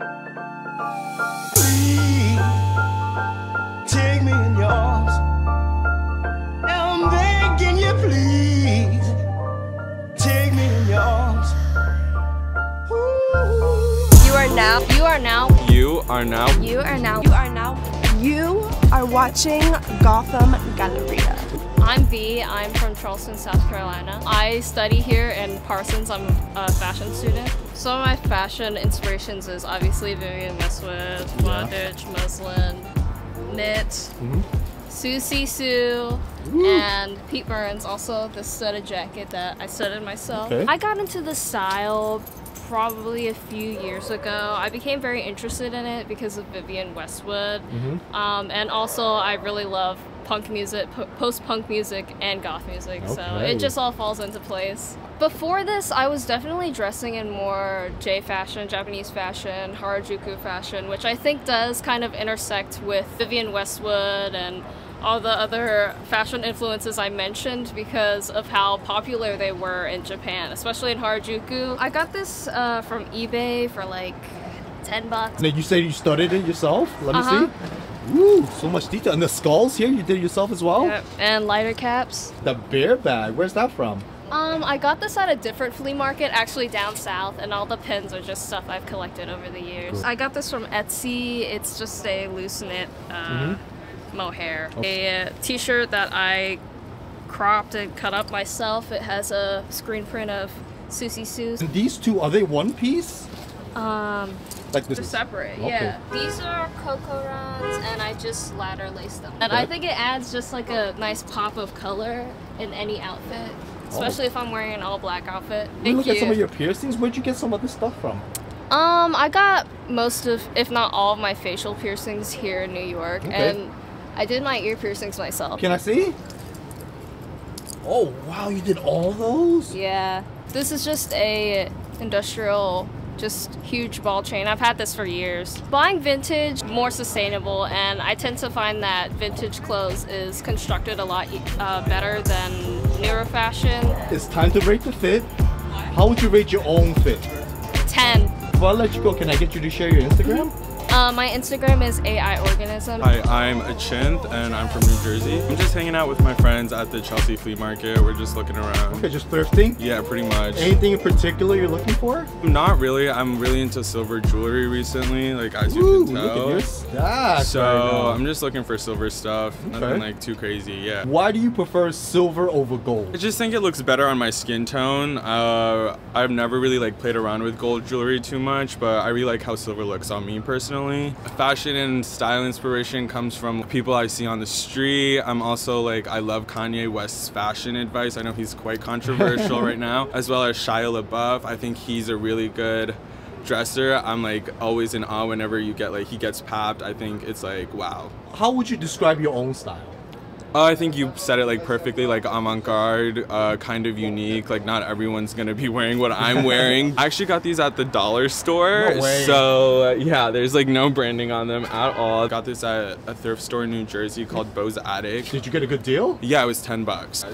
now. You please Take me in your arms You are now. You are now. You are now. You are now. You are now You are watching Gotham Galleria. I'm V. I'm from Charleston, South Carolina. I study here in Parsons. I'm a fashion student. Some of my fashion inspirations is obviously Vivienne Westwood, bondage, muslin, knit, Siouxsie Sioux, and Pete Burns. Also, the studded jacket that I studded myself. Okay. I got into the style probably a few years ago. I became very interested in it because of Vivienne Westwood. Um, and also, I really love punk music, post punk music, and goth music. So it just all falls into place. Before this, I was definitely dressing in more J fashion, Japanese fashion, Harajuku fashion, which I think does kind of intersect with Vivienne Westwood and all the other fashion influences I mentioned because of how popular they were in Japan, especially in Harajuku. I got this uh, from eBay for like 10 bucks. Now you say you studied it yourself? Let me Uh-huh. see. Ooh, so much detail. And the skulls here, you did it yourself as well? Yep, And lighter caps. The bear bag, where's that from? Um, I got this at a different flea market, actually down south, and all the pins are just stuff I've collected over the years. Cool. I got this from Etsy. It's just a loose knit uh, mohair. A uh, t-shirt that I cropped and cut up myself. It has a screen print of Siouxsie Sioux's. And these two, are they one piece? Um, Like this? they're separate, Okay. yeah. These are cocoa runs, and I just ladder lace them. And Okay. I think it adds just like a nice pop of color in any outfit, especially if I'm wearing an all black outfit. Let me Thank look you. at some of your piercings. Where'd you get some of this stuff from? Um, I got most of, if not all of my facial piercings here in New York, Okay. and I did my ear piercings myself. Can I see? Oh, wow, you did all those? Yeah, this is just a industrial, just huge ball chain. I've had this for years. Buying vintage, more sustainable, and I tend to find that vintage clothes is constructed a lot uh, better than newer fashion. It's time to rate the fit. How would you rate your own fit? 10. Before I let you go, can I get you to share your Instagram? Uh, my Instagram is AI Organism. Hi, I'm Achinth and I'm from New Jersey. I'm just hanging out with my friends at the Chelsea Flea Market. We're just looking around. Okay, just thrifting. Yeah, pretty much. Anything in particular you're looking for? Not really. I'm really into silver jewelry recently, like as you Ooh, can look at tell. your stash So right. I'm just looking for silver stuff. Nothing like too crazy. Yeah. Why do you prefer silver over gold? I just think it looks better on my skin tone. Uh, I've never really like played around with gold jewelry too much, but I really like how silver looks on me personally. Fashion and style inspiration comes from people I see on the street. I'm also like I love Kanye West's fashion advice. I know he's quite controversial right now, as well as Shia LaBeouf. I think he's a really good dresser. I'm like always in awe whenever you get like he gets papped. I think it's like wow. How would you describe your own style? Oh, I think you said it like perfectly, like avant-garde, uh, kind of unique. Like not everyone's gonna be wearing what I'm wearing. I actually got these at the dollar store, No way. so uh, yeah, there's like no branding on them at all. Got this at a thrift store in New Jersey called Bo's Attic. Did you get a good deal? Yeah, it was ten bucks.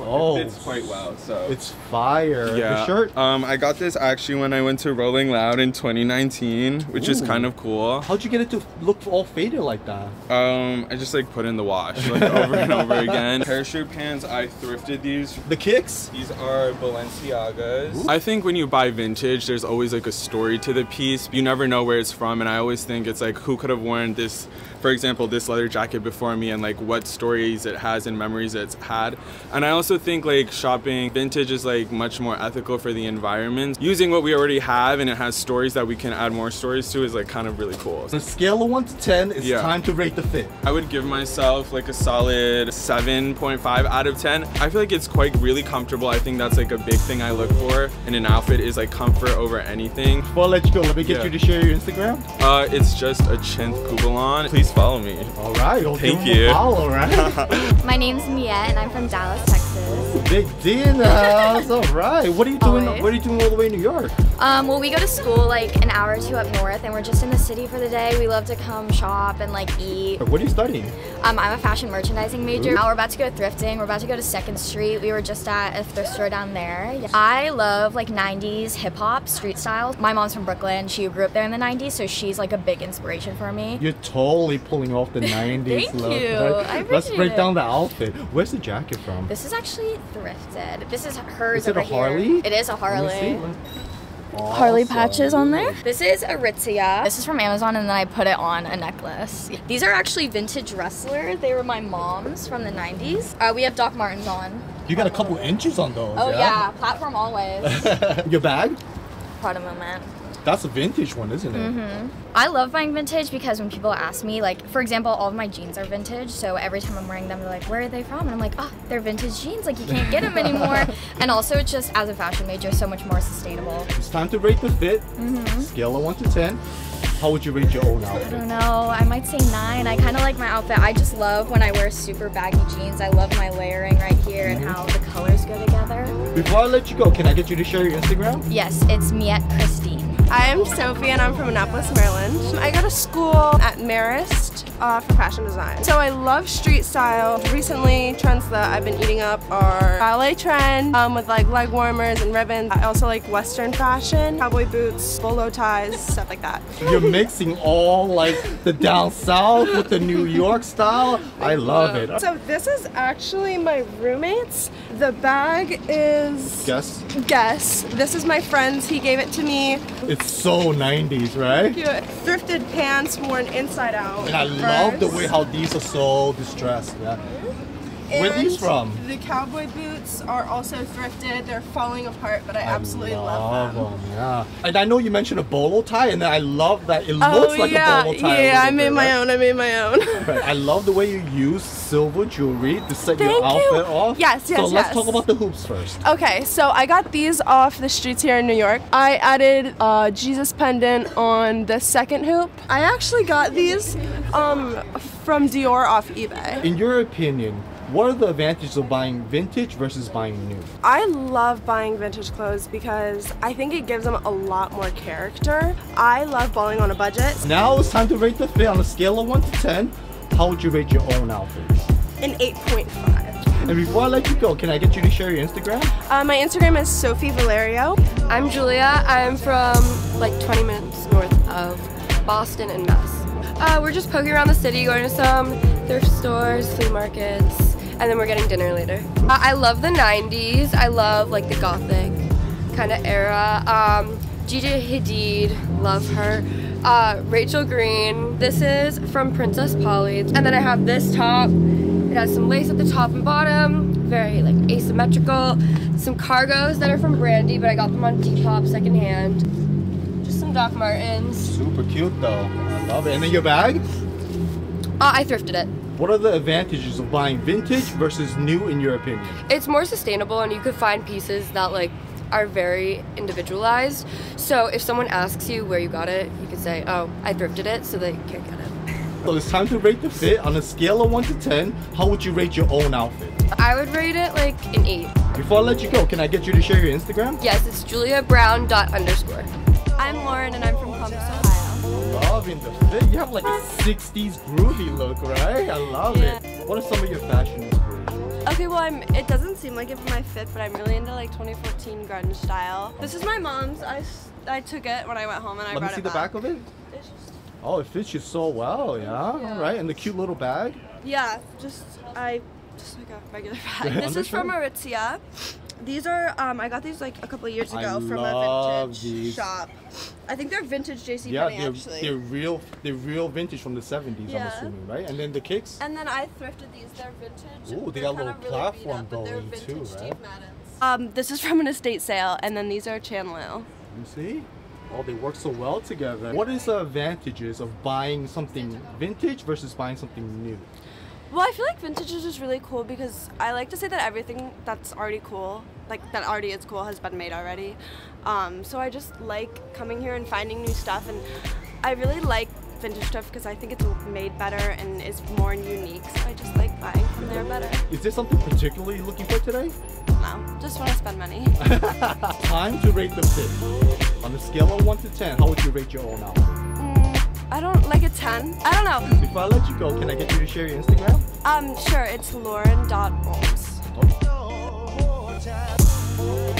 It's like Oh, it fits quite well. So It's fire. yeah. The shirt. Um, I got this actually when I went to Rolling Loud in 2019, which is kind of cool. How'd you get it to look all faded like that? Um, I just like put in the wash like over and over again. Parachute pants, I thrifted these The kicks? These are Balenciagas. I think when you buy vintage, there's always like a story to the piece. You never know where it's from, and I always think it's like who could have worn this, for example, this leather jacket before me, and like what stories it has and memories it's had. And I also think like shopping vintage is like much more ethical for the environment. Using what we already have and it has stories that we can add more stories to is like kind of really cool. On a scale of 1 to 10, it's Yeah. time to rate the fit. I would give myself like a solid 7.5 out of 10. I feel like it's quite really comfortable. I think that's like a big thing I look for in an outfit is like comfort over anything. Before I let you go, let me get Yeah. you to share your Instagram. Uh, it's just a Chinth Kubalon. Please follow me. All right, Thank you. a follow, right? My name's Miette and I'm from Dallas, Texas. Big D in the house. All right. What are you doing? Always. What are you doing all the way in New York? Um, well, we go to school like an hour or two up north, and we're just in the city for the day. We love to come shop and like eat. What are you studying? Um, I'm a fashion merchandising major. Now we're about to go thrifting. We're about to go to Second Street. We were just at a thrift store down there. I love like 90s hip hop, street style. My mom's from Brooklyn. She grew up there in the 90s, so she's like a big inspiration for me. You're totally pulling off the 90s Thank look. you. right? Let's break it. down the outfit. Where's the jacket from? This is actually thrifted. This is hers Is it a over here. Harley? It is a Let me see. Harley. Let- Harley patches on there. This is Aritzia. This is from Amazon, and then I put it on a necklace. These are actually vintage wrestler. They were my mom's from the 90s. Uh, we have Doc Martens on. You got a couple inches on those. Oh yeah, platform always. Your bag? Proud of moment. That's a vintage one, isn't it? Mm-hmm. I love buying vintage because when people ask me, like, for example, all of my jeans are vintage. So every time I'm wearing them, they're like, where are they from? And I'm like, oh, they're vintage jeans. Like, you can't get them anymore. and also, it's just as a fashion major, so much more sustainable. It's time to rate the fit. Mm-hmm. Scale of 1 to 10. How would you rate your own outfit? I don't know. I might say nine. I kind of like my outfit. I just love when I wear super baggy jeans. I love my layering right here and how the colors go together. Before I let you go, can I get you to share your Instagram? Yes, it's Miette Christine. I'm Sophie and I'm from Annapolis, Maryland. I go to school at Marist uh, for fashion design. So I love street style. Recently, trends that I've been eating up are ballet trend um, with like leg warmers and ribbons. I also like Western fashion, cowboy boots, bolo ties, stuff like that. You're mixing all like the down south with the New York style. I love it. So this is actually my roommate's. The bag is Guess Guess. This is my friend's. He gave it to me. it's so 90s, right? Thrifted pants worn inside out. And I love the way how these are so distressed. Yeah. Where are these from? The cowboy boots are also thrifted. They're falling apart, but I absolutely love, them. them. Yeah. And I know you mentioned a bolo tie, and I love that it Oh looks like yeah, a bolo tie. a yeah. I made bit, my right? own. I made my own. Right. I love the way you use silver jewelry to set Thank your you. outfit off. Yes, So yes, So let's talk about the hoops first. Okay, so I got these off the streets here in New York. I added uh, Jesus pendant on the second hoop. I actually got these um, from Dior off eBay. In your opinion, what are the advantages of buying vintage versus buying new? I love buying vintage clothes because I think it gives them a lot more character. I love balling on a budget. Now it's time to rate the fit on a scale of 1 to 10. How would you rate your own outfits? An 8.5. And before I let you go, can I get you to share your Instagram? Uh, my Instagram is Sophie Valerio. I'm Julia. I'm from like 20 minutes north of Boston and Mass. Uh, we're just poking around the city, going to some thrift stores, flea markets, and then we're getting dinner later. Uh, I love the 90s. I love like the gothic kind of era. Um, Gigi Hadid, love her. Uh, Rachel Green. This is from Princess Polly. And then I have this top. It has some lace at the top and bottom, very like asymmetrical. Some cargos that are from Brandy, but I got them on Depop secondhand. Just some Doc Martens. Super cute though. I love it. And then your bag? Uh, I thrifted it. What are the advantages of buying vintage versus new in your opinion? It's more sustainable, and you could find pieces that like are very individualized. So if someone asks you where you got it, you could say, "Oh, I thrifted it," so they can't get it. So it's time to rate the fit on a scale of 1 to 10. How would you rate your own outfit? I would rate it like an eight. Before I let you go, can I get you to share your Instagram? Yes, it's Julia Brown dot underscore. I'm Lauren and I'm from Columbus, Ohio. Loving the fit. You have like a 60s groovy look, right? I love it. What are some of your fashion inspirations? Okay, well, I'm. It doesn't seem like it for my fit, but I'm really into like 2014 grunge style. This is my mom's. I, I took it when I went home and I Let me brought see the back back. of it. Oh, it fits you so well, yeah? All right, and the cute little bag. Yeah, just I just like a regular bag. this is from. Aritzia. These are um I got these like a couple of years I ago from a vintage these. shop. I think they're vintage JC Yeah, they're, actually. they're real. They're real vintage from the 70s. I'm Yeah. assuming, right? And then the kicks. and then I thrifted these. They're vintage. Ooh, they got a little really platform up, going too, right? Um, this is from an estate sale, and then these are Chanlil. You see? Oh, they work so well together. What is the advantages of buying something vintage versus buying something new? Well, I feel like vintage is just really cool because I like to say that everything that's already cool, like that already is cool, has been made already. Um, so I just like coming here and finding new stuff, and I really like vintage stuff because I think it's made better and is more unique. So I just like buying from there better. Is there something particularly you're looking for today? don't. Just want to spend money. Time to rate the fit. On a scale of 1 to 10, how would you rate your own outfit? I don't like a 10. I don't know. Before I let you go, can I get you to share your Instagram? Um, sure, it's lauren.olms. Okay. No more time.